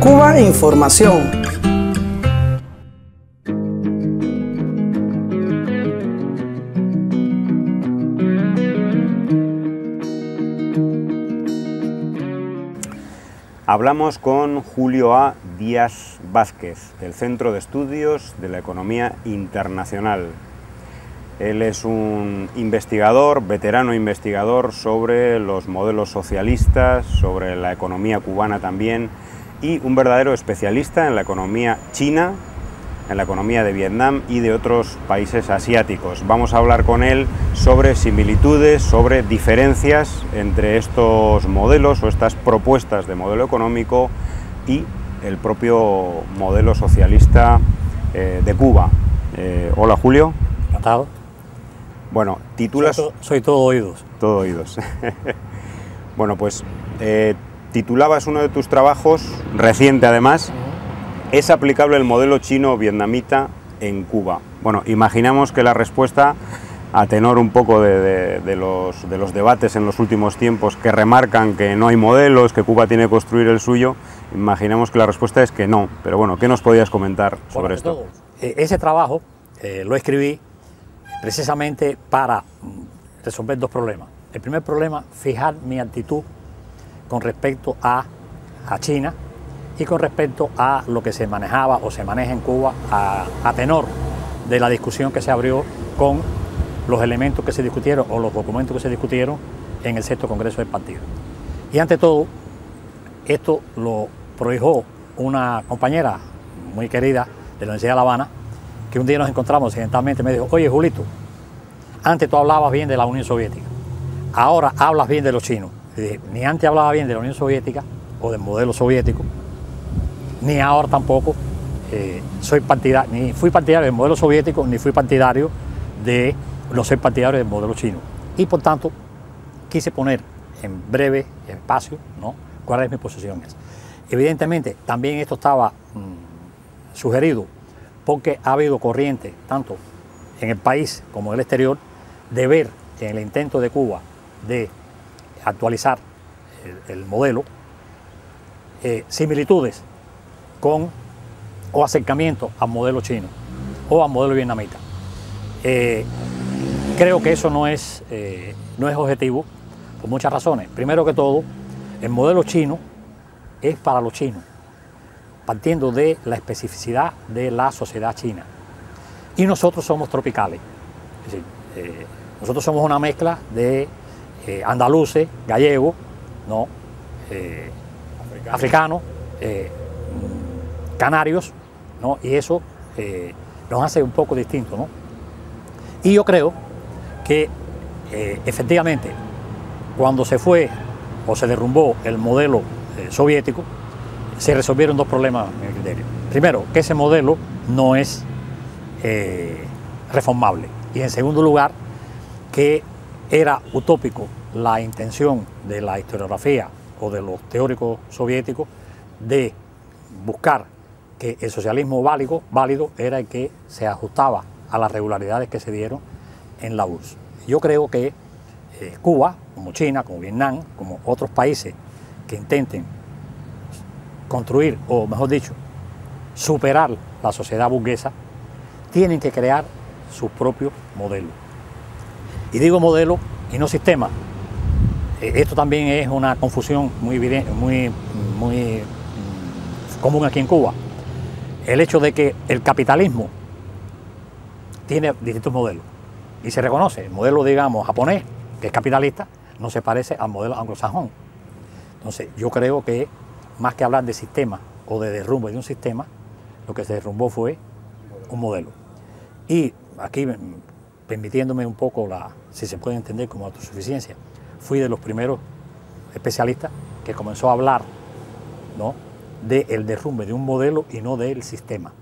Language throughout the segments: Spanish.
Cuba Información. Hablamos con Julio A. Díaz Vázquez, del Centro de Estudios de la Economía Internacional. Él es un investigador, veterano investigador sobre los modelos socialistas, sobre la economía cubana también, y un verdadero especialista en la economía china, en la economía de Vietnam y de otros países asiáticos. Vamos a hablar con él sobre similitudes, sobre diferencias entre estos modelos o estas propuestas de modelo económico y el propio modelo socialista eh, de Cuba. Eh, hola Julio. Encantado. Bueno, titulas... Soy, to- soy todo oídos. Todo oídos. bueno, pues eh, titulabas uno de tus trabajos, reciente además, ¿es aplicable el modelo chino-vietnamita en Cuba? Bueno, imaginamos que la respuesta, a tenor un poco de, de- de los, de los debates en los últimos tiempos que remarcan que no hay modelos, que Cuba tiene que construir el suyo, imaginamos que la respuesta es que no. Pero bueno, ¿qué nos podías comentar sobre esto? todo, eh, ese trabajo eh, lo escribí precisamente para mm, resolver dos problemas. El primer problema, fijar mi actitud con respecto a, China y con respecto a lo que se manejaba o se maneja en Cuba a, a tenor de la discusión que se abrió con los elementos que se discutieron o los documentos que se discutieron en el sexto Congreso del Partido. Y ante todo, esto lo prohijó una compañera muy querida de la Universidad de La Habana, que un día nos encontramos accidentalmente y me dijo, oye Julito, antes tú hablabas bien de la Unión Soviética, ahora hablas bien de los chinos. Ni antes hablaba bien de la Unión Soviética o del modelo soviético, ni ahora tampoco eh, soy partidario, ni fui partidario del modelo soviético, ni fui partidario de no ser partidario del modelo chino. Y por tanto, quise poner en breve espacio ¿no? cuál es mi posición. Evidentemente, también esto estaba mm, sugerido porque ha habido corriente, tanto en el país como en el exterior, de ver en el intento de Cuba de actualizar el, el modelo eh, similitudes con o acercamiento al modelo chino o al modelo vietnamita. Eh, creo que eso no es, eh, no es objetivo por muchas razones. Primero que todo, el modelo chino es para los chinos, partiendo de la especificidad de la sociedad china. Y nosotros somos tropicales. Es decir, nosotros somos una mezcla de eh, andaluces, gallegos, ¿no? Eh, africanos, eh, canarios, ¿no? y eso eh, nos hace un poco distintos. ¿no? Y yo creo que efectivamente cuando se fue o se derrumbó el modelo soviético, se resolvieron dos problemas en el criterio. Primero, que ese modelo no es reformable. Y en segundo lugar, que era utópico la intención de la historiografía o de los teóricos soviéticos de buscar que el socialismo válido, era el que se ajustaba a las regularidades que se dieron en la URSS. Yo creo que eh, Cuba, como China, como Vietnam, como otros países que intenten construir, o mejor dicho, superar la sociedad burguesa, tienen que crear su propio modelo. Y digo modelo y no sistema. Eh, Esto también es una confusión muy, muy, muy mm, común aquí en Cuba. El hecho de que el capitalismo tiene distintos modelos y se reconoce. El modelo, digamos, japonés, que es capitalista, no se parece al modelo anglosajón. Entonces, yo creo que más que hablar de sistema o de derrumbe de un sistema, lo que se derrumbó fue un modelo. Y aquí, permitiéndome un poco la, si se puede entender como autosuficiencia, fui de los primeros especialistas que comenzó a hablar ¿no? del derrumbe de un modelo y no del sistema.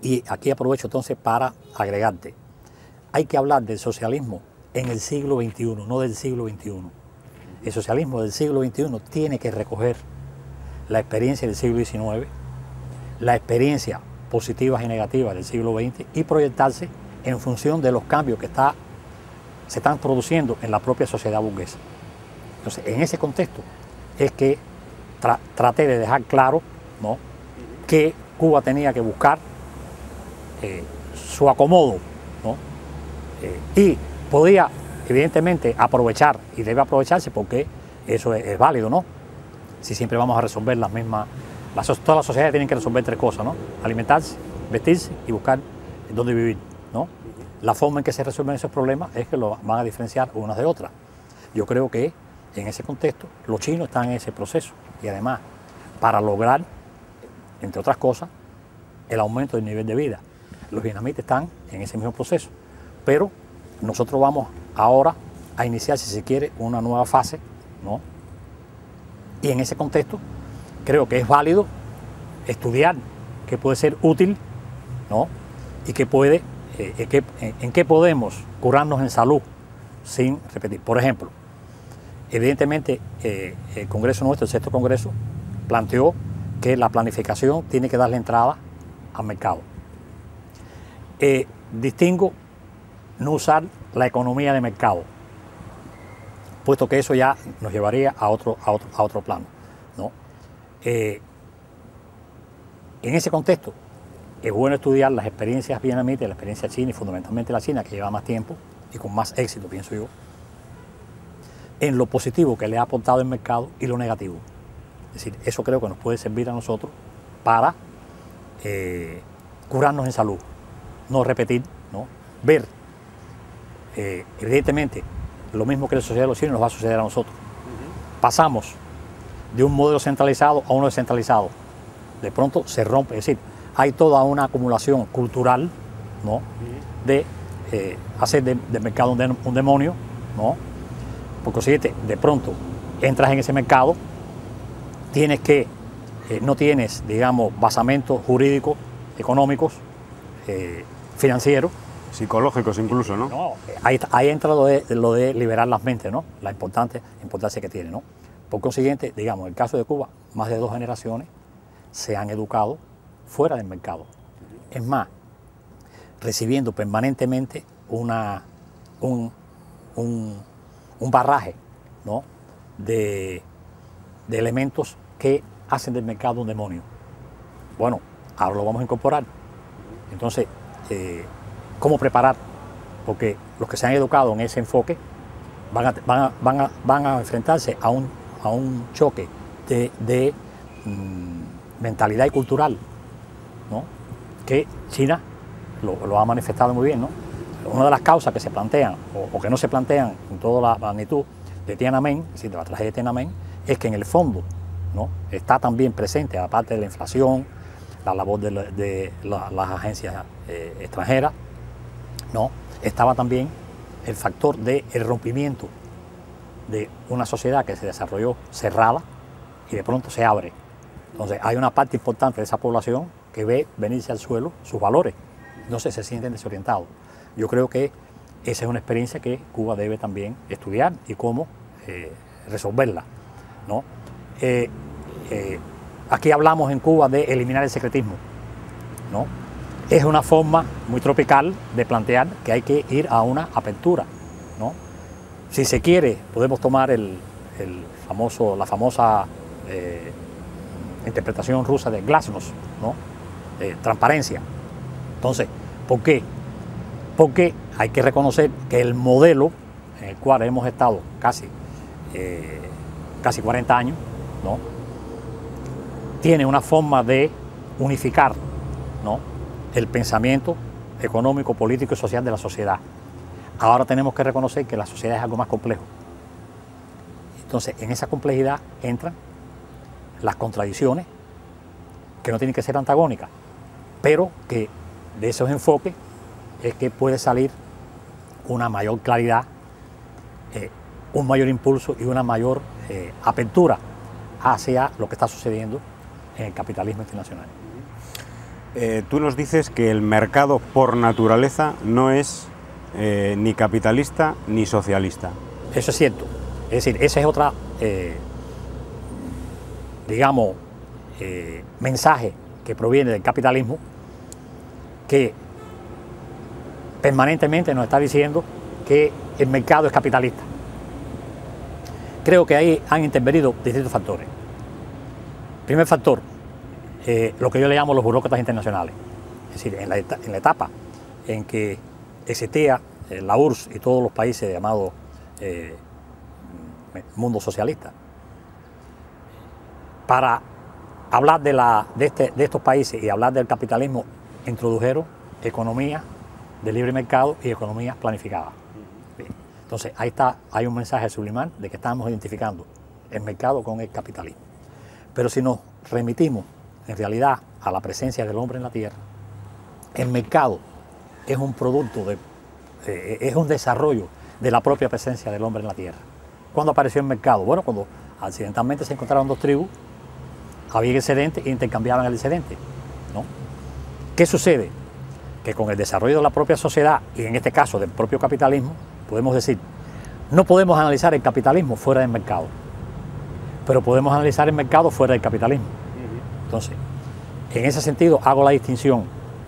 Y aquí aprovecho entonces para agregarte, hay que hablar del socialismo en el siglo XXI, no del siglo XXI. El socialismo del siglo XXI tiene que recoger la experiencia del siglo XIX, la experiencia positivas y negativas del siglo XX y proyectarse en función de los cambios que está, se están produciendo en la propia sociedad burguesa. Entonces, en ese contexto es que traté de dejar claro ¿no? que Cuba tenía que buscar eh, su acomodo ¿no? Eh, y podía evidentemente aprovechar y debe aprovecharse porque eso es, válido, ¿no? Si siempre vamos a resolver las mismas, todas las sociedades tienen que resolver tres cosas, ¿no? Alimentarse, vestirse y buscar dónde vivir, ¿no? La forma en que se resuelven esos problemas es que lo van a diferenciar unas de otras. Yo creo que en ese contexto los chinos están en ese proceso y además para lograr, entre otras cosas, el aumento del nivel de vida. Los vietnamitas están en ese mismo proceso, pero nosotros vamos ahora a iniciar, si se quiere, una nueva fase, ¿no? Y en ese contexto creo que es válido estudiar qué puede ser útil, ¿no? Y qué puede, eh, en qué podemos curarnos en salud sin repetir. Por ejemplo, evidentemente eh, el Congreso nuestro, el sexto Congreso, planteó que la planificación tiene que darle entrada al mercado. Eh, distingo no usar la economía de mercado, puesto que eso ya nos llevaría a otro, a otro, a otro plano. ¿no? Eh, en ese contexto, es bueno estudiar las experiencias vietnamitas, la experiencia china y fundamentalmente la china, que lleva más tiempo y con más éxito, pienso yo, en lo positivo que le ha aportado el mercado y lo negativo. Es decir, eso creo que nos puede servir a nosotros para eh, curarnos en salud, no repetir, ¿no? ver eh, evidentemente, lo mismo que le sucede a los chinos nos va a suceder a nosotros. Pasamos de un modelo centralizado a uno descentralizado. De pronto se rompe, es decir, hay toda una acumulación cultural ¿no? de eh, hacer del mercado un, demonio, ¿no? Por consiguiente, de pronto entras en ese mercado, tienes que, eh, no tienes, digamos, basamentos jurídicos, económicos, financieros, Psicológicos incluso, ¿no? No, ahí, ahí entra lo de, lo de, liberar las mentes, ¿no? La importante, importancia que tiene, ¿no? Por consiguiente, digamos, en el caso de Cuba, más de dos generaciones se han educado fuera del mercado. Es más, recibiendo permanentemente una, un, un, barraje ¿no? de, de elementos que hacen del mercado un demonio. Bueno, ahora lo vamos a incorporar. Entonces, eh, cómo preparar, porque los que se han educado en ese enfoque van a, van a, van a, enfrentarse a un, a un choque de, mm, mentalidad y cultural, ¿no? que China lo, ha manifestado muy bien. ¿no? Una de las causas que se plantean, o, que no se plantean en toda la magnitud de Tiananmen, es decir, de la tragedia de Tiananmen, es que en el fondo ¿no? está también presente, aparte de la inflación, la labor de, las agencias eh, extranjeras, no, estaba también el factor del rompimiento de una sociedad que se desarrolló cerrada y de pronto se abre. Entonces hay una parte importante de esa población que ve venirse al suelo sus valores, entonces se sienten desorientados. Yo creo que esa es una experiencia que Cuba debe también estudiar y cómo eh, resolverla. ¿no? Eh, eh, aquí hablamos en Cuba de eliminar el secretismo. ¿no? es una forma muy tropical de plantear que hay que ir a una apertura. ¿no? Si se quiere, podemos tomar el, famoso, la famosa interpretación rusa de glasnost, ¿no? Transparencia. Entonces, ¿por qué? Porque hay que reconocer que el modelo en el cual hemos estado casi, eh, casi 40 años, ¿no? tiene una forma de unificar ¿no? el pensamiento económico, político y social de la sociedad. Ahora tenemos que reconocer que la sociedad es algo más complejo. Entonces, en esa complejidad entran las contradicciones, que no tienen que ser antagónicas, pero que de esos enfoques es que puede salir una mayor claridad, eh, un mayor impulso y una mayor eh, apertura hacia lo que está sucediendo en el capitalismo internacional. Eh, tú nos dices que el mercado por naturaleza no es ni capitalista ni socialista. Eso es cierto. Es decir, ese es otra, digamos, mensaje que proviene del capitalismo que permanentemente nos está diciendo que el mercado es capitalista. Creo que ahí han intervenido distintos factores. Primer factor, eh, lo que yo le llamo los burócratas internacionales. Es decir, en la, etapa en que existía eh, la URSS y todos los países llamados eh, mundo socialista, para hablar de, la, de, este, de estos países y hablar del capitalismo, introdujeron economía de libre mercado y economía planificada. Entonces, ahí está, hay un mensaje sublimal de que estamos identificando el mercado con el capitalismo. Pero si nos remitimos en realidad a la presencia del hombre en la tierra, el mercado es un producto, de, eh, es un desarrollo de la propia presencia del hombre en la tierra. ¿Cuándo apareció el mercado? Bueno, cuando accidentalmente se encontraron dos tribus, había excedente e intercambiaban el excedente. ¿no? ¿Qué sucede? Que con el desarrollo de la propia sociedad, y en este caso del propio capitalismo, podemos decir, no podemos analizar el capitalismo fuera del mercado, pero podemos analizar el mercado fuera del capitalismo. Entonces, en ese sentido hago la distinción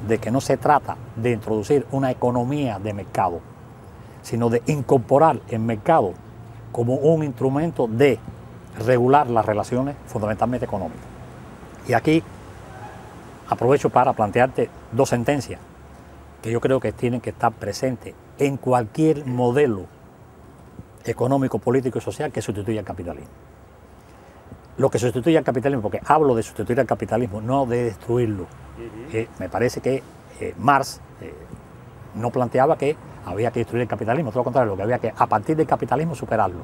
de que no se trata de introducir una economía de mercado, sino de incorporar el mercado como un instrumento de regular las relaciones fundamentalmente económicas. Y aquí aprovecho para plantearte dos sentencias que yo creo que tienen que estar presentes en cualquier modelo económico, político y social que sustituya el capitalismo. Lo que sustituye al capitalismo, porque hablo de sustituir al capitalismo, no de destruirlo. Eh, me parece que eh, Marx eh, no planteaba que había que destruir el capitalismo, todo lo contrario, lo que había que a partir del capitalismo superarlo.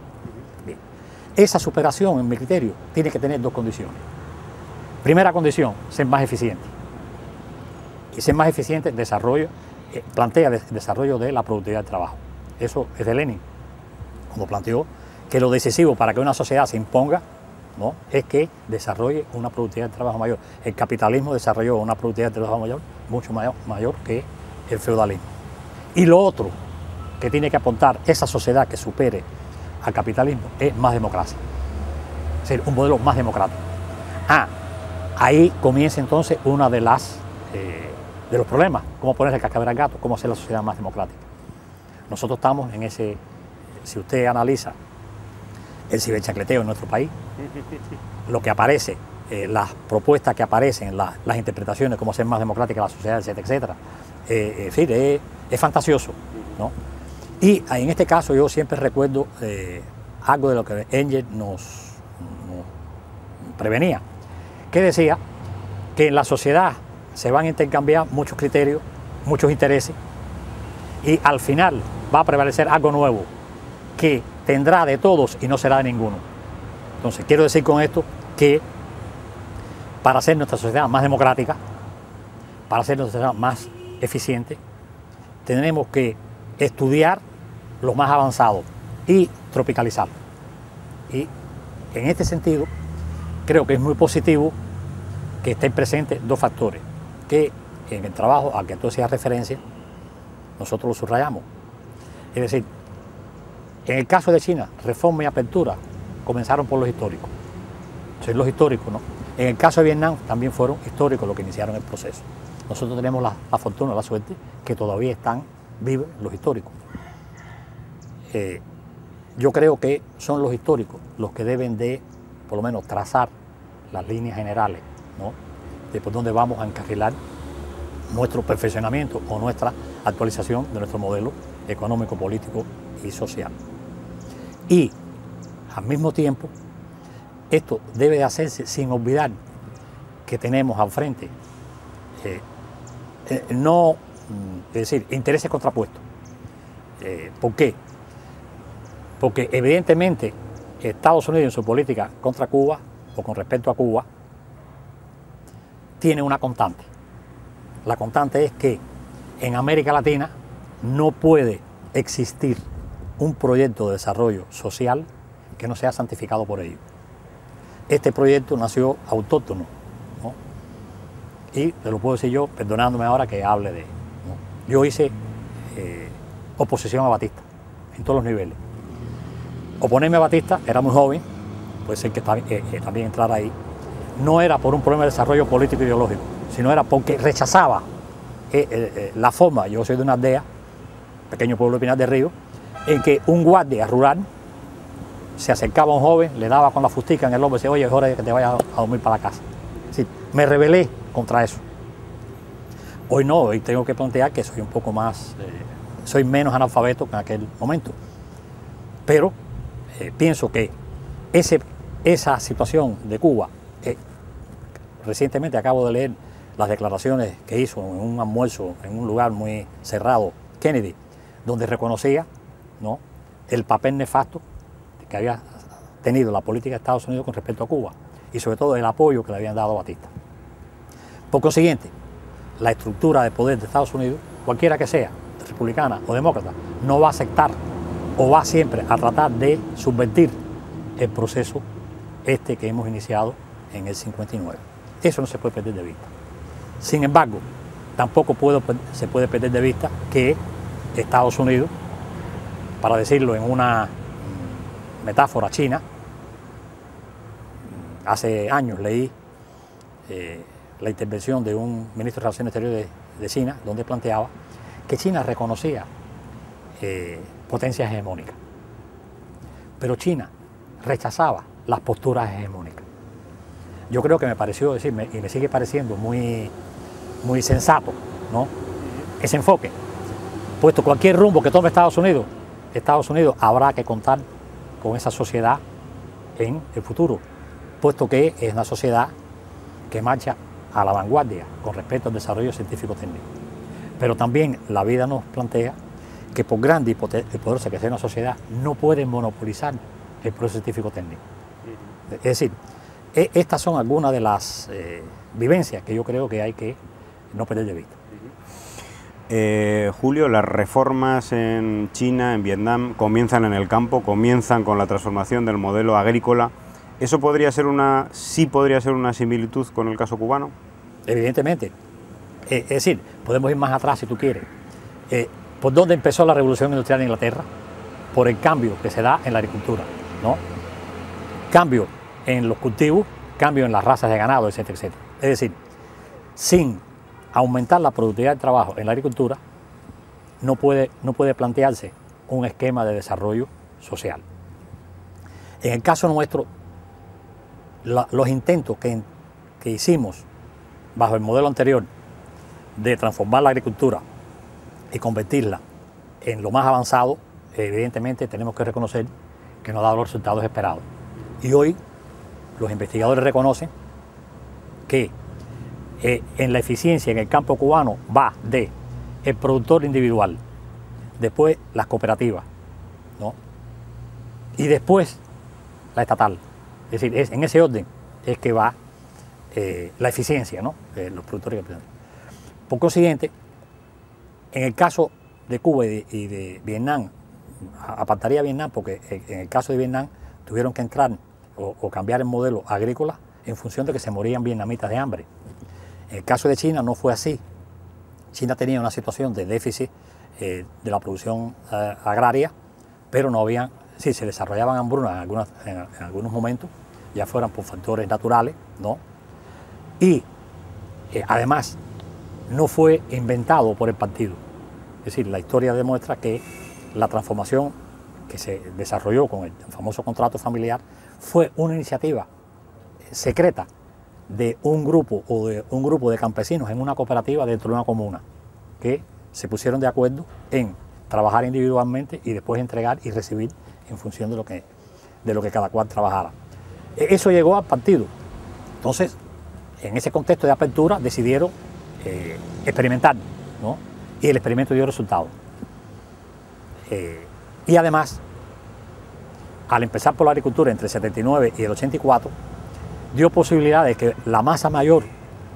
Esa superación, en mi criterio, tiene que tener dos condiciones. Primera condición, ser más eficiente. Y ser más eficiente, desarrollo, plantea el desarrollo de la productividad del trabajo. Eso es de Lenin, cuando planteó que lo decisivo para que una sociedad se imponga ¿no? es que desarrolle una productividad de trabajo mayor. El capitalismo desarrolló una productividad de trabajo mayor mucho mayor, mayor que el feudalismo. Y lo otro que tiene que apuntar esa sociedad que supere al capitalismo es más democracia. Es decir, un modelo más democrático. Ah, ahí comienza entonces una de las eh, de los problemas, cómo poner el cascabel al gato, cómo hacer la sociedad más democrática. Nosotros estamos en ese, si usted analiza el ciberchacleteo en nuestro país, lo que aparece, eh, las propuestas que aparecen, las interpretaciones, cómo ser más democrática la sociedad, etcétera, etcétera. Eh, fin, es, fantasioso. ¿no? Y en este caso yo siempre recuerdo eh, algo de lo que Engel nos prevenía, que decía que en la sociedad se van a intercambiar muchos criterios, muchos intereses, y al final va a prevalecer algo nuevo, que tendrá de todos y no será de ninguno. Entonces, quiero decir con esto que para hacer nuestra sociedad más democrática, para hacer nuestra sociedad más eficiente, tenemos que estudiar lo más avanzado y tropicalizar. Y en este sentido, creo que es muy positivo que estén presentes dos factores, que en el trabajo al que tú hacías referencia, nosotros lo subrayamos. Es decir, en el caso de China, reforma y apertura comenzaron por los históricos. Son los históricos, ¿no? En el caso de Vietnam también fueron históricos los que iniciaron el proceso. Nosotros tenemos la, fortuna, la suerte, que todavía están vivos los históricos. Eh, yo creo que son los históricos los que deben de, por lo menos, trazar las líneas generales, ¿no? De por dónde vamos a encarrilar nuestro perfeccionamiento o nuestra actualización de nuestro modelo económico, político y social. Y al mismo tiempo, esto debe hacerse sin olvidar que tenemos al frente eh, eh, no, mm, decir, intereses contrapuestos. Eh, ¿Por qué? Porque evidentemente Estados Unidos en su política contra Cuba o con respecto a Cuba tiene una constante. La constante es que en América Latina no puede existir un proyecto de desarrollo social que no sea santificado por ellos. Este proyecto nació autóctono, y te lo puedo decir yo, perdonándome ahora que hable de... Yo hice eh, oposición a Batista, en todos los niveles. Oponerme a Batista, era muy joven, puede ser que también entrar ahí, no era por un problema de desarrollo político ideológico, sino era porque rechazaba eh, eh, la forma, yo soy de una aldea, pequeño pueblo de Pinar de Río, en que un guardia rural se acercaba a un joven, le daba con la fustica en el hombro y decía, oye, es hora de que te vayas a dormir para la casa. Sí, me rebelé contra eso. Hoy no, hoy tengo que plantear que soy un poco más, eh, soy menos analfabeto que en aquel momento. Pero eh, pienso que ese, esa situación de Cuba, eh, recientemente acabo de leer las declaraciones que hizo en un almuerzo en un lugar muy cerrado, Kennedy, donde reconocía ¿no? el papel nefasto que había tenido la política de Estados Unidos con respecto a Cuba y sobre todo el apoyo que le habían dado a Batista. Por consiguiente, la estructura de poder de Estados Unidos, cualquiera que sea, republicana o demócrata, no va a aceptar o va siempre a tratar de subvertir el proceso este que hemos iniciado en el 59. Eso no se puede perder de vista. Sin embargo, tampoco se puede perder de vista que Estados Unidos, para decirlo en una metáfora china, hace años leí eh, la intervención de un ministro de Relaciones Exteriores de, China, donde planteaba que China reconocía eh, potencias hegemónicas, pero China rechazaba las posturas hegemónicas. Yo creo que me pareció decirme, y me sigue pareciendo muy, muy sensato, ¿no? ese enfoque, puesto cualquier rumbo que tome Estados Unidos, Estados Unidos habrá que contar con esa sociedad en el futuro, puesto que es una sociedad que marcha a la vanguardia con respecto al desarrollo científico-técnico. Pero también la vida nos plantea que por grande y poderosa que sea una sociedad, no puede monopolizar el proceso científico-técnico. Es decir, estas son algunas de las eh, vivencias que yo creo que hay que no perder de vista. Eh, Julio, las reformas en China, en Vietnam, comienzan en el campo, comienzan con la transformación del modelo agrícola. ¿Eso podría ser una, sí podría ser una similitud con el caso cubano? Evidentemente. Eh, es decir, podemos ir más atrás si tú quieres. Eh, ¿Por dónde empezó la revolución industrial en Inglaterra? Por el cambio que se da en la agricultura, ¿no? Cambio en los cultivos, cambio en las razas de ganado, etcétera, etcétera. Es decir, sin aumentar la productividad del trabajo en la agricultura, no puede, no puede plantearse un esquema de desarrollo social. En el caso nuestro, los intentos que, que hicimos bajo el modelo anterior de transformar la agricultura y convertirla en lo más avanzado, evidentemente tenemos que reconocer que no ha dado los resultados esperados. Y hoy los investigadores reconocen que eh, en la eficiencia en el campo cubano va de el productor individual, después las cooperativas, ¿no? y después la estatal. Es decir, en ese orden es que va eh, la eficiencia ¿no? los productores. Por consiguiente, en el caso de Cuba y de, Vietnam, apartaría Vietnam porque en el caso de Vietnam tuvieron que entrar o, cambiar el modelo agrícola en función de que se morían vietnamitas de hambre. En el caso de China no fue así. China tenía una situación de déficit eh, de la producción eh, agraria, pero no habían, sí, se desarrollaban hambrunas en, en, algunos momentos, ya fueran por factores naturales, ¿no? Y eh, además no fue inventado por el partido. Es decir, la historia demuestra que la transformación que se desarrolló con el famoso contrato familiar fue una iniciativa secreta de un grupo o de un grupo de campesinos en una cooperativa dentro de una comuna que se pusieron de acuerdo en trabajar individualmente y después entregar y recibir en función de lo que, de lo que cada cual trabajara. E, eso llegó al partido. Entonces, en ese contexto de apertura decidieron eh, experimentar, ¿no? y el experimento dio resultados. Eh, y además, al empezar por la agricultura entre el 79 y el 84, dio posibilidad de que la masa mayor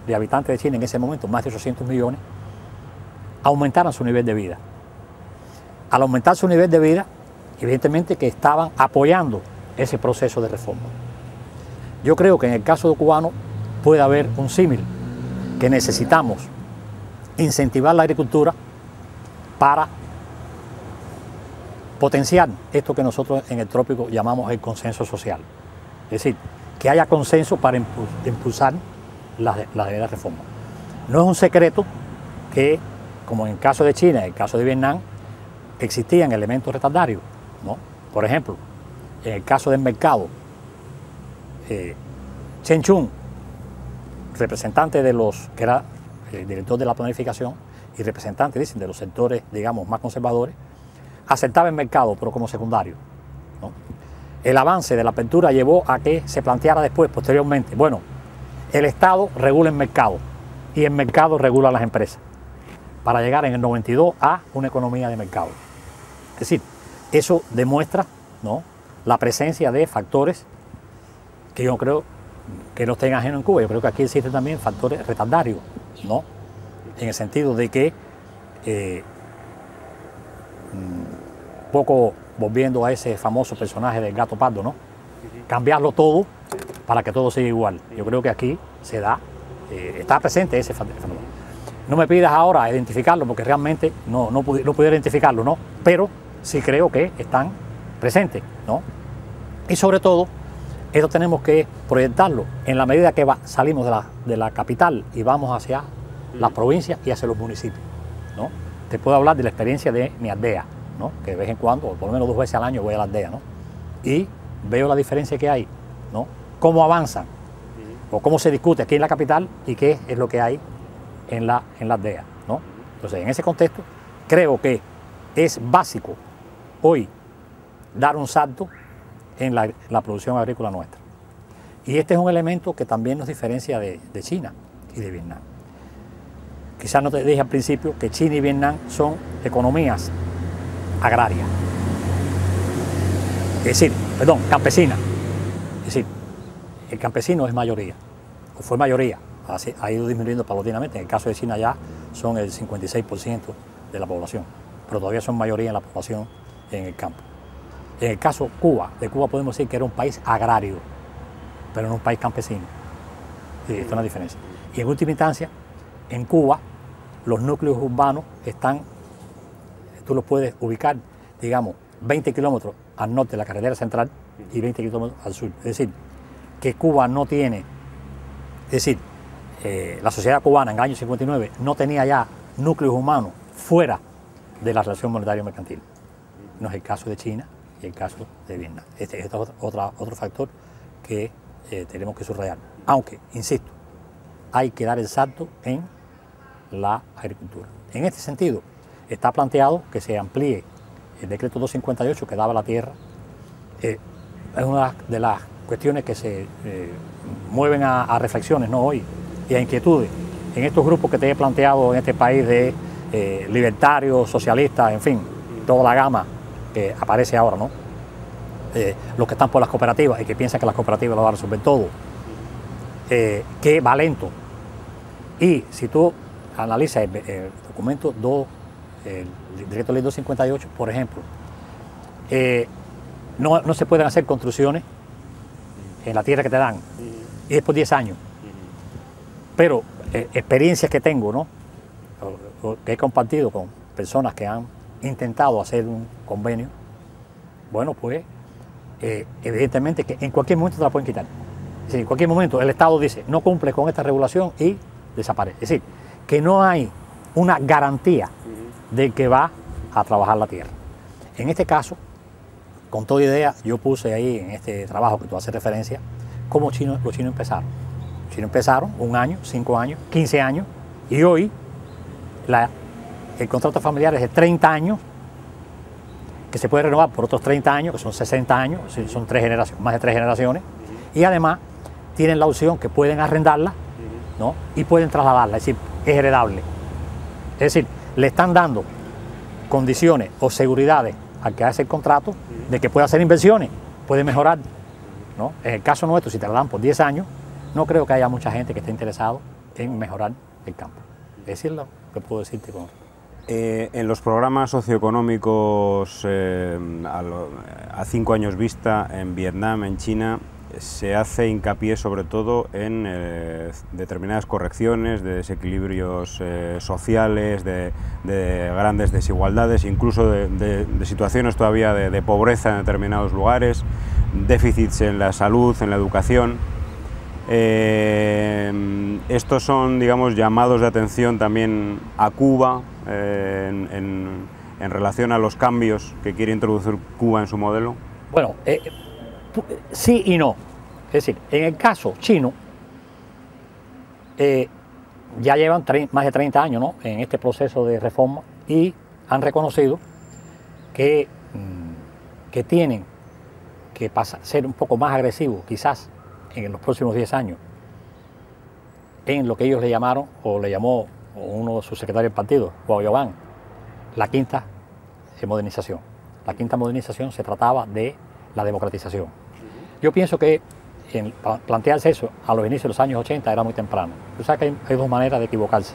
de habitantes de China en ese momento, más de 800 millones, aumentaran su nivel de vida. Al aumentar su nivel de vida, evidentemente que estaban apoyando ese proceso de reforma. Yo creo que en el caso de cubano puede haber un símil, que necesitamos incentivar la agricultura para potenciar esto que nosotros en el trópico llamamos el consenso social. Es decir, que haya consenso para impulsar la, la reforma. No es un secreto que, como en el caso de China, en el caso de Vietnam, existían elementos retardarios. ¿no? Por ejemplo, en el caso del mercado, eh, Chen Chung, representante de los, que era el eh, director de la planificación y representante, dicen, de los sectores, digamos, más conservadores, aceptaba el mercado, pero como secundario. El avance de la apertura llevó a que se planteara después, posteriormente, bueno, el Estado regula el mercado y el mercado regula las empresas, para llegar en el 92 a una economía de mercado. Es decir, eso demuestra la presencia de factores que yo creo que no estén ajenos en Cuba. Yo creo que aquí existen también factores retardarios, ¿no? En el sentido de que, eh, poco volviendo a ese famoso personaje del gato pardo, ¿no? Cambiarlo todo para que todo siga igual. Yo creo que aquí se da, eh, está presente ese fenómeno. No me pidas ahora identificarlo porque realmente no, no, no pudiera identificarlo, ¿no? Pero sí creo que están presentes, ¿no? Y sobre todo, esto tenemos que proyectarlo en la medida que va, salimos de la, de la capital y vamos hacia las provincias y hacia los municipios, ¿no? Te puedo hablar de la experiencia de mi aldea, ¿no? Que de vez en cuando, por lo menos dos veces al año voy a la aldea, ¿no? Y veo la diferencia que hay, ¿no? Cómo avanzan o cómo se discute aquí en la capital y qué es lo que hay en la, en la aldea, ¿no? Entonces, en ese contexto, creo que es básico hoy dar un salto en la, producción agrícola nuestra. Y este es un elemento que también nos diferencia de, China y de Vietnam. Quizás no te dije al principio que China y Vietnam son economías agrarias. Es decir, perdón, campesinas. Es decir, el campesino es mayoría, o fue mayoría, ha ido disminuyendo paulatinamente. En el caso de China ya son el 56% de la población, pero todavía son mayoría en la población en el campo. En el caso Cuba, de Cuba podemos decir que era un país agrario, pero no un país campesino. Y esto es una diferencia. Y en última instancia, en Cuba, los núcleos urbanos están, tú los puedes ubicar, digamos, 20 kilómetros al norte de la carretera central y 20 kilómetros al sur. Es decir, que Cuba no tiene, es decir, eh, la sociedad cubana en el año 59 no tenía ya núcleos humanos fuera de la relación monetaria mercantil. No es el caso de China y el caso de Vietnam. Este, es otro factor que eh, tenemos que subrayar. Aunque, insisto, hay que dar el salto en la agricultura. En este sentido, está planteado que se amplíe el decreto 258 que daba la tierra. Eh, es una de las cuestiones que se eh, mueven a, reflexiones ¿no? hoy y a inquietudes en estos grupos que te he planteado en este país de libertarios, socialistas, en fin, toda la gama que aparece ahora, ¿no? Eh, los que están por las cooperativas y que piensan que las cooperativas lo van a resolver todo, eh, que va lento. Y si tú analizas el, documento 2, el decreto ley 258, por ejemplo, eh, no, no, se pueden hacer construcciones en la tierra que te dan, y después 10 años. Pero experiencias que tengo, ¿no? que he compartido con personas que han intentado hacer un convenio, bueno, pues eh, evidentemente que en cualquier momento te la pueden quitar. Es decir, en cualquier momento el Estado dice, no cumple con esta regulación y desaparece. Es decir, que no hay una garantía de que va a trabajar la tierra. En este caso, con toda idea, yo puse ahí en este trabajo que tú haces referencia, cómo los chinos empezaron. Los chinos empezaron un año, cinco años, 15 años, y hoy el contrato familiar es de 30 años, que se puede renovar por otros 30 años, que son 60 años, son tres generaciones, más de tres generaciones, y además tienen la opción que pueden arrendarla ¿no? y pueden trasladarla, es decir, es heredable. Es decir, le están dando condiciones o seguridades al que hace el contrato de que puede hacer inversiones, puede mejorar. ¿no? En el caso nuestro, si te la dan por 10 años, no creo que haya mucha gente que esté interesado en mejorar el campo. Es decir, lo que puedo decirte con eh, en los programas socioeconómicos eh, a, cinco años vista en Vietnam, en China, se hace hincapié sobre todo en eh, determinadas correcciones de desequilibrios sociales, de, grandes desigualdades, incluso de, situaciones todavía de, pobreza en determinados lugares, déficits en la salud, en la educación. estos son, digamos, llamados de atención también a Cuba, eh, en, relación a los cambios que quiere introducir Cuba en su modelo? Bueno, eh, sí y no. Es decir, en el caso chino, eh, ya llevan más de 30 años ¿no? en este proceso de reforma y han reconocido que, mm, que tienen que pasar, ser un poco más agresivos, quizás en los próximos 10 años, en lo que ellos le llamaron, o le llamó uno de sus secretarios del partido, Guayoban, la quinta modernización. La quinta modernización se trataba de la democratización. Yo pienso que plantearse eso a los inicios de los años 80 era muy temprano. Tú sabes que hay, dos maneras de equivocarse.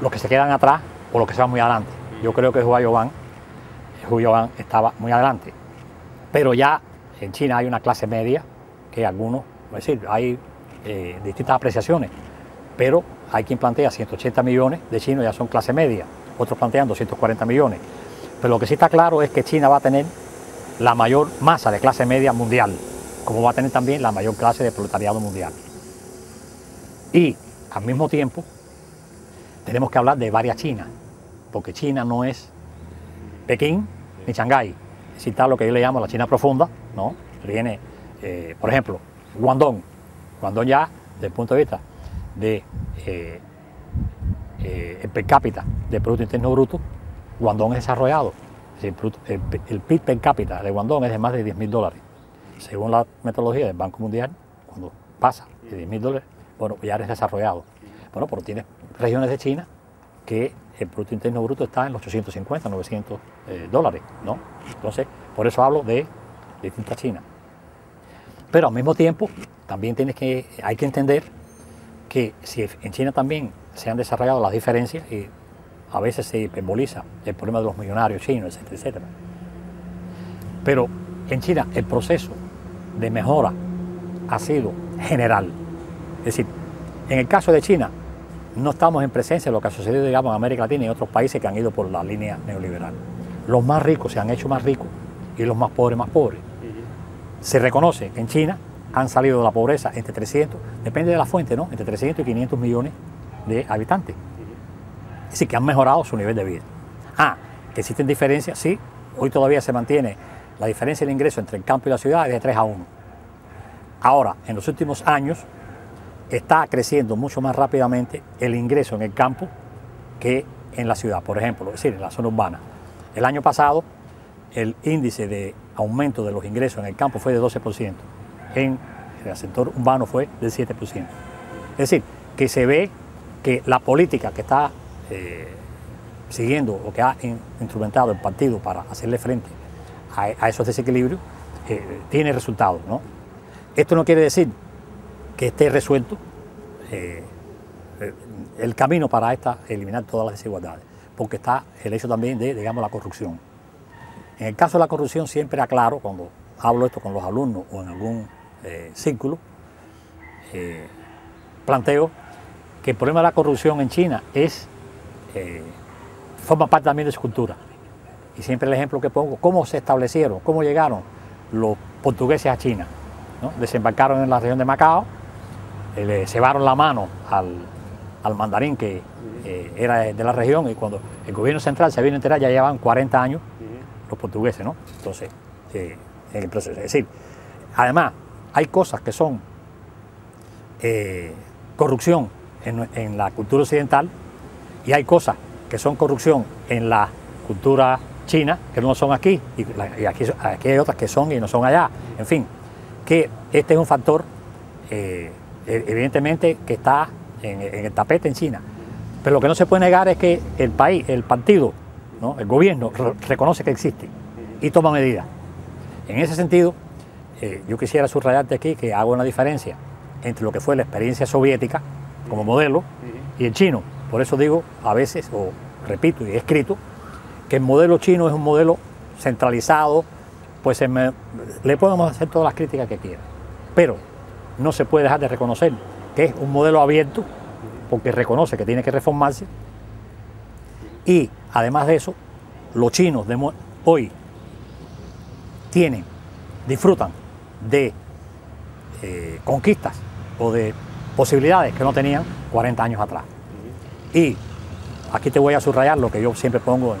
Los que se quedan atrás o los que se van muy adelante. Yo creo que Huayobán, Huayobán estaba muy adelante. Pero ya en China hay una clase media que algunos, es decir, hay eh, distintas apreciaciones, pero hay quien plantea 180 millones de chinos ya son clase media, otros plantean 240 millones. Pero lo que sí está claro es que China va a tener la mayor masa de clase media mundial como va a tener también la mayor clase de proletariado mundial. Y al mismo tiempo tenemos que hablar de varias Chinas, porque China no es Pekín ni Shanghái, es está lo que yo le llamo la China profunda, ¿no? Viene, eh, por ejemplo, Guangdong. Guangdong ya, desde el punto de vista de eh, eh, per cápita de Producto Interno Bruto, Guangdong es desarrollado. El, PIB per cápita de Guangdong es de más de 10 mil dólares según la metodología del Banco Mundial, cuando pasa de 10 mil dólares, bueno, ya eres desarrollado. Bueno, pero tienes regiones de China que el Producto Interno Bruto está en los 850, 900 eh, dólares, ¿no? Entonces, por eso hablo de distintas China. Pero al mismo tiempo, también tienes que, hay que entender que si en China también se han desarrollado las diferencias y a veces se hiperboliza el problema de los millonarios chinos, etcétera, etcétera. Pero en China el proceso de mejora ha sido general. Es decir, en el caso de China, no estamos en presencia de lo que ha sucedido, digamos, en América Latina y en otros países que han ido por la línea neoliberal. Los más ricos se han hecho más ricos y los más pobres más pobres. Se reconoce que en China han salido de la pobreza entre 300, depende de la fuente, ¿no? Entre 300 y 500 millones de habitantes. Es decir, que han mejorado su nivel de vida. Ah, que existen diferencias, sí, hoy todavía se mantiene la diferencia de ingreso entre el campo y la ciudad es de 3 a 1. Ahora, en los últimos años, está creciendo mucho más rápidamente el ingreso en el campo que en la ciudad, por ejemplo, es decir, en la zona urbana. El año pasado, el índice de aumento de los ingresos en el campo fue de 12%, en el sector urbano fue del 7%. Es decir, que se ve que la política que está eh, siguiendo o que ha instrumentado el partido para hacerle frente a, esos desequilibrios, eh, tiene resultados. ¿no? Esto no quiere decir que esté resuelto eh, el camino para esta, eliminar todas las desigualdades, porque está el hecho también de, digamos, la corrupción. En el caso de la corrupción siempre aclaro, cuando hablo esto con los alumnos o en algún eh, círculo, planteo que el problema de la corrupción en China es, forma parte también de su cultura. Y siempre el ejemplo que pongo, cómo se establecieron, cómo llegaron los portugueses a China. Desembarcaron en la región de Macao, eh, le cebaron la mano al, mandarín que eh, era de la región y cuando el gobierno central se vino a enterar ya llevaban 40 años los portugueses, ¿no? Entonces, eh, en el proceso. Es decir, además, hay cosas que son corrupción en, en la cultura occidental y hay cosas que son corrupción en la cultura China, que no son aquí, y, aquí, hay otras que son y no son allá. En fin, que este es un factor, eh, e, evidentemente, que está en, el tapete en China. Pero lo que no se puede negar es que el país, el partido, el gobierno reconoce que existe y toma medidas. En ese sentido, eh, yo quisiera subrayarte aquí que hago una diferencia entre lo que fue la experiencia soviética como modelo y el chino. Por eso digo a veces, o repito y he escrito, que el modelo chino es un modelo centralizado, pues le podemos hacer todas las críticas que quieran. Pero no se puede dejar de reconocer que es un modelo abierto, porque reconoce que tiene que reformarse. Y además de eso, los chinos hoy tienen, disfrutan de eh, conquistas o de posibilidades que no tenían 40 años atrás. Y Aquí te voy a subrayar lo que yo siempre pongo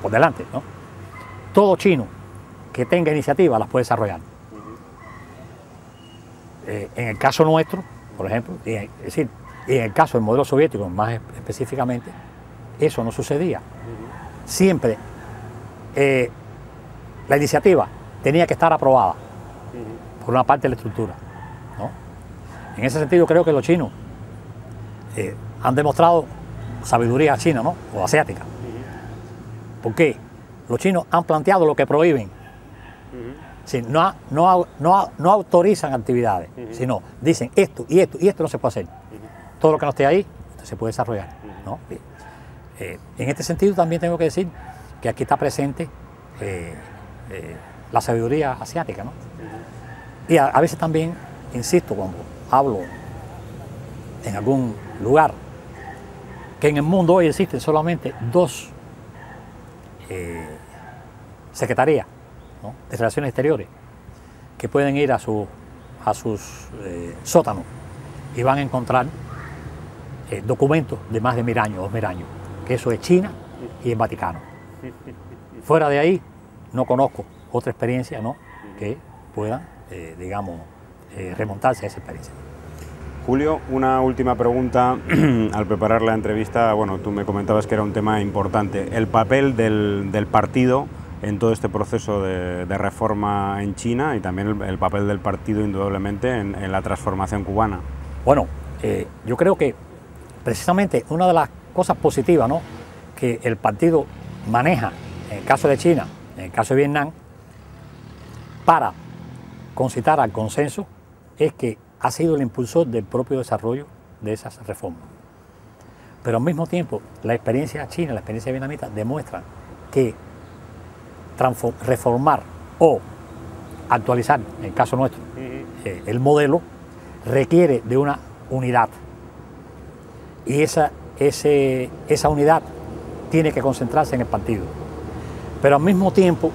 por delante. ¿no? Todo chino que tenga iniciativa las puede desarrollar. eh, en el caso nuestro, por ejemplo, es decir, y en el caso del modelo soviético más específicamente, eso no sucedía. Siempre eh, la iniciativa tenía que estar aprobada por una parte de la estructura. En ese sentido creo que los chinos eh, han demostrado sabiduría china ¿no? o asiática. ¿Por qué? Los chinos han planteado lo que prohíben. no, no, no, autorizan actividades, sino dicen esto y esto y esto no se puede hacer. Todo lo que no esté ahí se puede desarrollar. Eh, en este sentido también tengo que decir que aquí está presente eh, la sabiduría asiática. ¿no? Y a, veces también, insisto, cuando hablo en algún lugar, que en el mundo hoy existen solamente dos eh, secretarías de Relaciones Exteriores que pueden ir a, su, a sus eh, sótanos y van a encontrar eh, documentos de más de mil años, dos mil años, que eso es China y el Vaticano. Fuera de ahí, no conozco otra experiencia ¿no? que puedan, digamos, remontarse a esa experiencia. Julio, una última pregunta. Al preparar la entrevista, bueno, tú me comentabas que era un tema importante. El papel del, partido en todo este proceso de, reforma en China y también el, papel del partido, indudablemente, en, la transformación cubana. Bueno, eh, yo creo que precisamente una de las cosas positivas ¿no? que el partido maneja en el caso de China, en el caso de Vietnam, para concitar al consenso, es que ha sido el impulsor del propio desarrollo de esas reformas. Pero al mismo tiempo, la experiencia china, la experiencia vietnamita demuestra que reformar o actualizar, en el caso nuestro, eh, el modelo requiere de una unidad. Y esa, esa unidad tiene que concentrarse en el partido. Pero al mismo tiempo,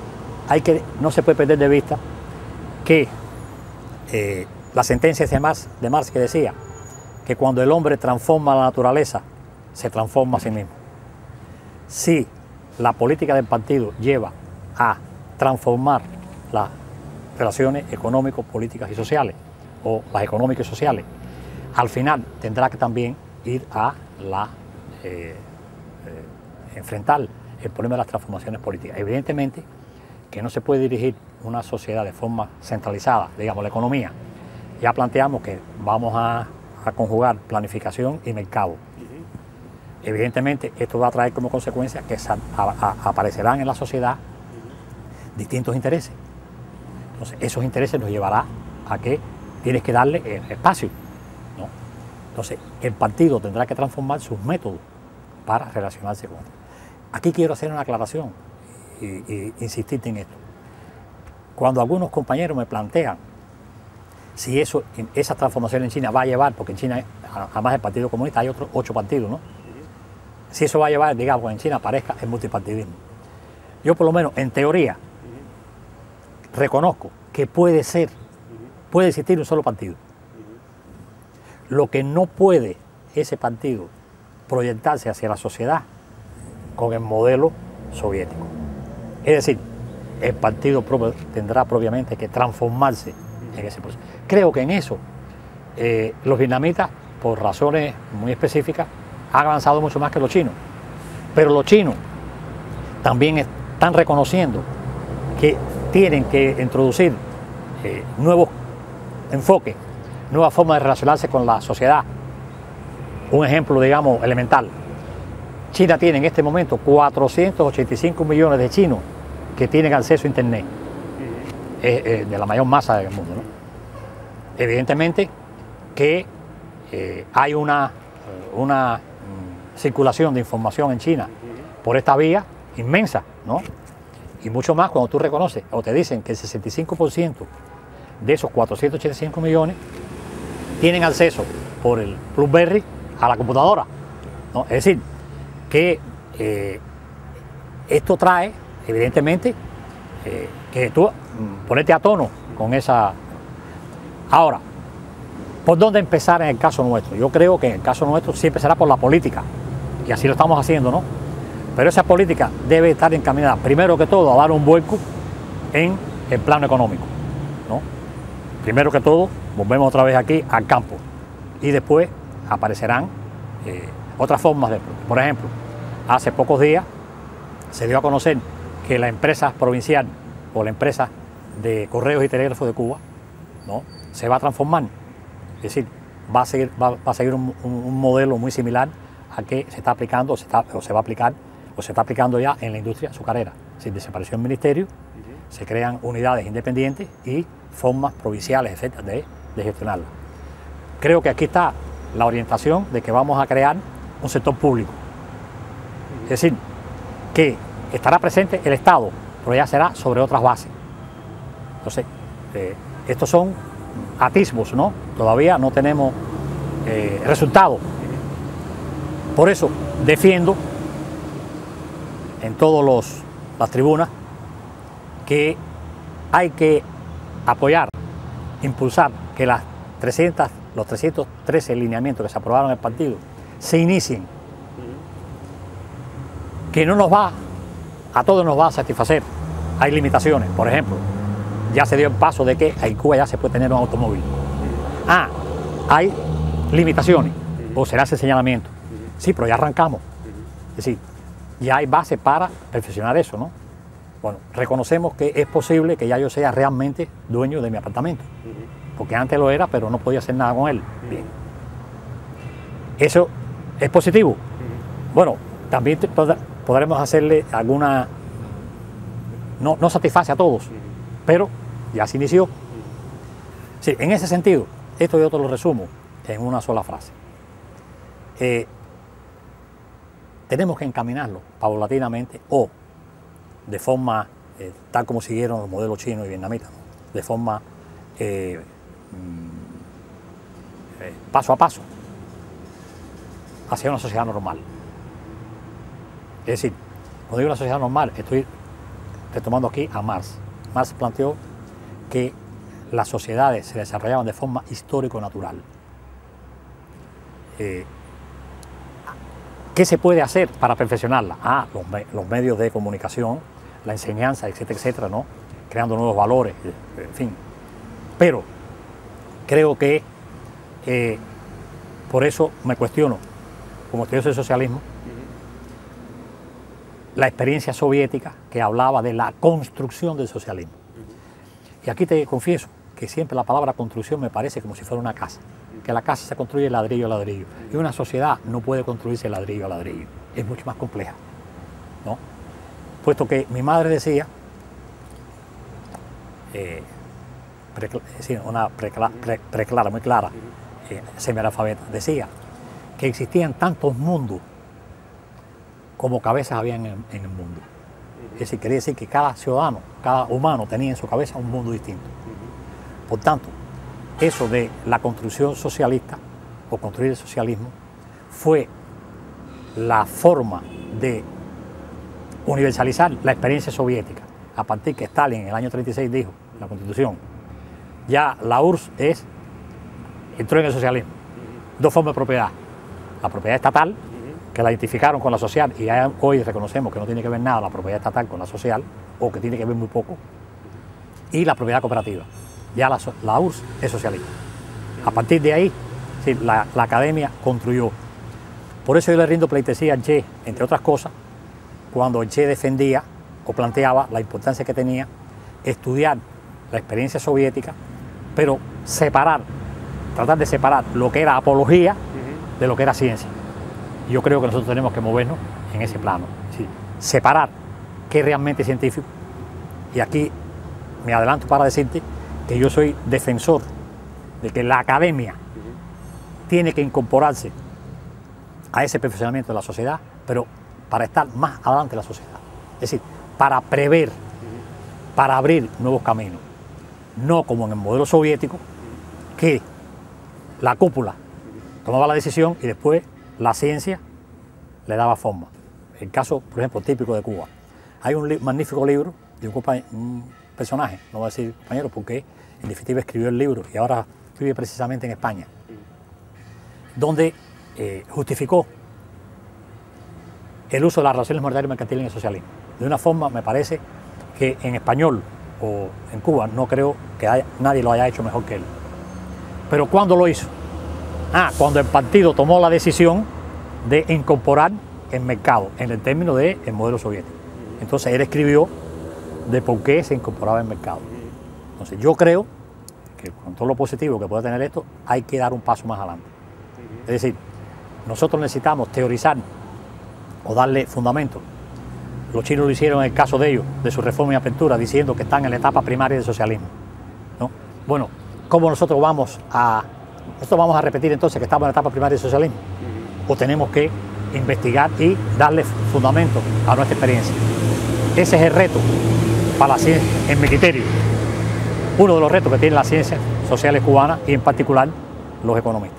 hay que, no se puede perder de vista que eh, la sentencia de Marx, de Marx que decía que cuando el hombre transforma la naturaleza, se transforma a sí mismo. Si la política del partido lleva a transformar las relaciones económicas, políticas y sociales, o las económicas y sociales, al final tendrá que también ir a la, eh, eh, enfrentar el problema de las transformaciones políticas. Evidentemente que no se puede dirigir una sociedad de forma centralizada, digamos, la economía, ya planteamos que vamos a, conjugar planificación y mercado. Evidentemente, esto va a traer como consecuencia que aparecerán en la sociedad distintos intereses. Entonces, esos intereses nos llevará a que tienes que darle espacio. Entonces, el partido tendrá que transformar sus métodos para relacionarse con Aquí quiero hacer una aclaración y insistirte en esto. Cuando algunos compañeros me plantean si eso, esa transformación en China va a llevar, porque en China, además del Partido Comunista, hay otros ocho partidos, ¿no? Si eso va a llevar, digamos, que en China aparezca el multipartidismo. Yo por lo menos, en teoría, reconozco que puede ser, puede existir un solo partido. Lo que no puede ese partido proyectarse hacia la sociedad con el modelo soviético. Es decir, el partido tendrá propiamente que transformarse Creo que en eso eh, los vietnamitas, por razones muy específicas, han avanzado mucho más que los chinos. Pero los chinos también están reconociendo que tienen que introducir eh, nuevos enfoques, nuevas formas de relacionarse con la sociedad. Un ejemplo, digamos, elemental. China tiene en este momento 485 millones de chinos que tienen acceso a Internet de la mayor masa del mundo. Evidentemente que eh, hay una, una mm, circulación de información en China por esta vía inmensa, ¿no? Y mucho más cuando tú reconoces o te dicen que el 65% de esos 485 millones tienen acceso por el BlackBerry a la computadora. Es decir, que eh, esto trae, evidentemente, eh, que tú ponerte a tono con esa... Ahora, ¿por dónde empezar en el caso nuestro? Yo creo que en el caso nuestro siempre será por la política, y así lo estamos haciendo, ¿no? Pero esa política debe estar encaminada, primero que todo, a dar un vuelco en el plano económico, ¿no? primero que todo, volvemos otra vez aquí al campo y después aparecerán eh, otras formas de... Por ejemplo, hace pocos días se dio a conocer que la empresa provincial o la empresa de correos y telégrafos de Cuba ¿no? se va a transformar. Es decir, va a seguir, va, a seguir un, modelo muy similar a que se está aplicando o se, está, va a aplicar o se está aplicando ya en la industria azucarera. Si desapareció el ministerio, se crean unidades independientes y formas provinciales, etcétera, de, de gestionarla. Creo que aquí está la orientación de que vamos a crear un sector público. Es decir, que estará presente el Estado, pero ya será sobre otras bases. Entonces, eh, estos son atismos, ¿no? Todavía no tenemos eh, resultados. Por eso defiendo en todas las tribunas que hay que apoyar, impulsar que las 300, los 313 lineamientos que se aprobaron en el partido se inicien, que no nos va, a todos nos va a satisfacer. Hay limitaciones, por ejemplo, ya se dio el paso de que en Cuba ya se puede tener un automóvil. Ah, hay limitaciones, o será ese señalamiento. Sí, pero ya arrancamos. Es decir, ya hay base para perfeccionar eso, ¿no? Bueno, reconocemos que es posible que ya yo sea realmente dueño de mi apartamento, porque antes lo era, pero no podía hacer nada con él. Bien. Eso es positivo. Bueno, también podremos hacerle alguna... No, no satisface a todos, pero ya se inició. Sí, en ese sentido, esto yo te lo resumo en una sola frase. Eh, tenemos que encaminarlo paulatinamente o de forma eh, tal como siguieron los modelos chinos y vietnamitas, de forma eh, mm, paso a paso hacia una sociedad normal. Es decir, cuando digo una sociedad normal, estoy retomando aquí a Marx. Marx planteó que las sociedades se desarrollaban de forma histórico-natural. Eh, ¿Qué se puede hacer para perfeccionarla? Ah, los, medios de comunicación, la enseñanza, etcétera, etcétera, ¿no? Creando nuevos valores, eh, en fin. Pero creo que eh, por eso me cuestiono, como estudioso del socialismo, la experiencia soviética que hablaba de la construcción del socialismo. Y aquí te confieso que siempre la palabra construcción me parece como si fuera una casa, que la casa se construye ladrillo a ladrillo. Y una sociedad no puede construirse ladrillo a ladrillo, es mucho más compleja. ¿no? Puesto que mi madre decía, eh, una preclara, muy clara, eh, semi-analfabeta, decía que existían tantos mundos como cabezas había en el mundo. Es decir, quería decir que cada ciudadano, cada humano tenía en su cabeza un mundo distinto. Por tanto, eso de la construcción socialista o construir el socialismo fue la forma de universalizar la experiencia soviética. A partir que Stalin en el año 36 dijo, la constitución, ya la URSS es, entró en el socialismo. Dos formas de propiedad. La propiedad estatal, que la identificaron con la social y hoy reconocemos que no tiene que ver nada la propiedad estatal con la social o que tiene que ver muy poco, y la propiedad cooperativa. Ya la, la URSS es socialista. A partir de ahí, la, academia construyó. Por eso yo le rindo pleitesía a Che, entre otras cosas, cuando Che defendía o planteaba la importancia que tenía estudiar la experiencia soviética, pero separar, tratar de separar lo que era apología de lo que era ciencia. Yo creo que nosotros tenemos que movernos en ese plano, separar qué es realmente científico. Y aquí me adelanto para decirte que yo soy defensor de que la academia tiene que incorporarse a ese perfeccionamiento de la sociedad, pero para estar más adelante de la sociedad. Es decir, para prever, para abrir nuevos caminos. No como en el modelo soviético, que la cúpula tomaba la decisión y después la ciencia le daba forma. El caso, por ejemplo, típico de Cuba. Hay un magnífico libro de un, personaje, no voy a decir compañero, porque en definitiva escribió el libro y ahora vive precisamente en España, donde eh, justificó el uso de las relaciones monetarias y mercantiles en el socialismo. De una forma, me parece que en español o en Cuba, no creo que nadie lo haya hecho mejor que él. Pero ¿cuándo lo hizo? Ah, cuando el partido tomó la decisión de incorporar el mercado en el término del modelo soviético. Entonces él escribió de por qué se incorporaba el mercado. Entonces yo creo que con todo lo positivo que puede tener esto, hay que dar un paso más adelante. Es decir, nosotros necesitamos teorizar o darle fundamento. Los chinos lo hicieron en el caso de ellos, de su reforma y apertura, diciendo que están en la etapa primaria del socialismo. ¿no? Bueno, ¿cómo nosotros vamos a... Esto vamos a repetir entonces que estamos en la etapa primaria del socialismo? ¿O tenemos que investigar y darle fundamento a nuestra experiencia? Ese es el reto para la ciencia, en mi criterio, uno de los retos que tienen las ciencias sociales cubanas y en particular los economistas.